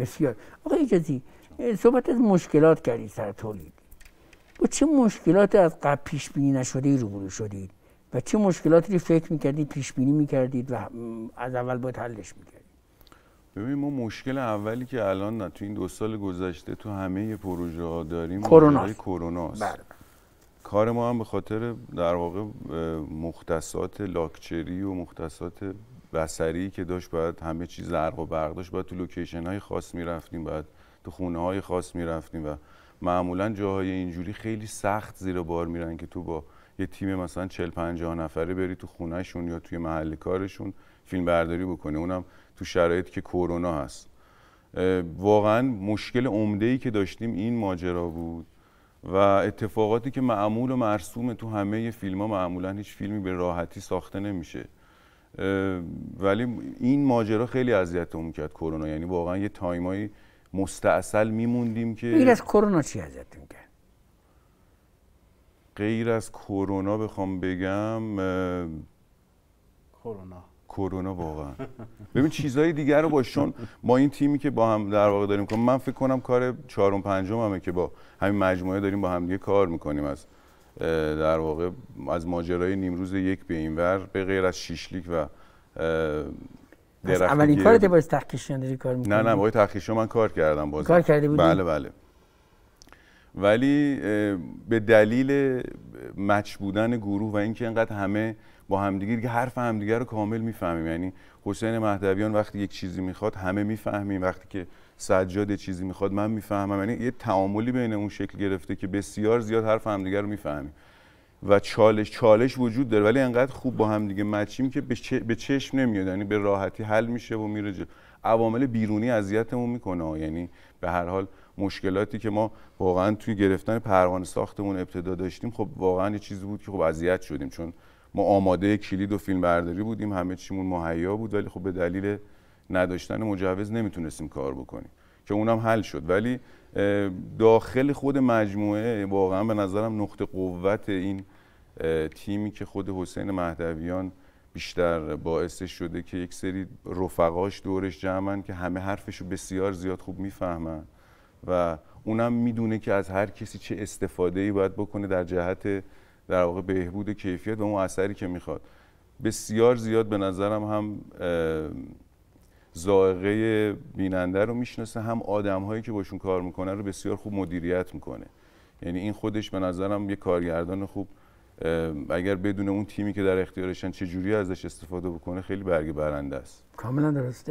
بسیار. آقا اجازی صحبت از مشکلات کردی سر تولید. با چه مشکلات از قبل پیش بینی نشده روبرو شدید و چه مشکلاتی رو فکر می‌کردید پیش بینی می‌کردید و از اول باید حلش می‌کردید ببین ما مشکل اولی که الان نه تو این دو سال گذشته تو همه پروژه ها داریم کرونا. کروناست بله. کار ما هم به خاطر در واقع مختصات لاکچری و مختصات بسری که داشت باید همه چیز زرق و برق داشت باید تو لوکیشن های خاص می‌رفتیم باید تو خونه های خاص می‌رفتیم و معمولا جاهای اینجوری خیلی سخت زیر بار میرن که تو با یه تیم مثلا 40 50 نفره بری تو خونهشون یا توی محل کارشون فیلم برداری بکنه اونم تو شرایطی که کرونا هست. واقعا مشکل عمده ای که داشتیم این ماجرا بود و اتفاقاتی که معمول و مرسوم تو همه فیلم ها معمولا هیچ فیلمی به راحتی ساخته نمیشه. ولی این ماجرا خیلی اذیتمون کرد کرونا. یعنی واقعا یه تایمایی مستاصل میموندیم که غیر از کرونا چی اذیتتون کرد غیر از کرونا بخوام بگم کرونا. کرونا واقعا. ببین چیزهای دیگر رو باشون ما این تیمی که با هم در واقع داریم کنم من فکر کنم کار چهارم پنجم همه که با همین مجموعه داریم با هم دیگه کار می‌کنیم از در واقع از ماجرای نیمروز یک به این ور به غیر از شیشلیک و درخت اولین کارت باز تحقیقشان داری کار می‌کنی نه نه با تحقیقشان من کار کردم باز کار کرده بودی؟ بله بله. ولی به دلیل مچ بودن گروه و اینکه اینقدر همه با همدیگه که حرف همدیگه رو کامل می‌فهمیم. یعنی حسین مهدویان وقتی یک چیزی می‌خواد همه می‌فهمیم. وقتی که سجاد چیزی می‌خواد من می‌فهمم. یعنی یه تعاملی بین اون شکل گرفته که بسیار زیاد حرف همدیگه رو می‌فهمیم. و چالش چالش وجود داره. ولی انقدر خوب با هم دیگه مچیم که به چشم نمیاد. یعنی به راحتی حل میشه و میره جو. عوامل بیرونی اذیتمون می‌کنه. یعنی به هر حال مشکلاتی که ما واقعا توی گرفتن پروانه ساختمون ابتدا داشتیم خب واقعا یه چیزی بود که خب اذیت شدیم. چون ما آماده کلید و فیلم برداری بودیم همه چیمون مهیا بود ولی خب به دلیل نداشتن مجوز نمی‌تونستیم کار بکنیم که اونم حل شد. ولی داخل خود مجموعه واقعا به نظرم نقطه قوت این تیمی که خود حسین مهدویان بیشتر باعثش شده که یک سری رفقاش دورش جمعن که همه حرفشو بسیار زیاد خوب می‌فهمن و اونم می‌دونه که از هر کسی چه استفاده ای باید بکنه در جهت در واقع بهبود کیفیت و اون اثری که می‌خواد. بسیار زیاد به نظرم هم زائقه بیننده رو می‌شناسه هم آدم هایی که باشون کار می‌کنه رو بسیار خوب مدیریت می‌کنه. یعنی این خودش به نظرم یه کارگردان خوب. اگر بدون اون تیمی که در اختیارشن چه جوری ازش استفاده بکنه خیلی برگ برنده است. کاملا درسته.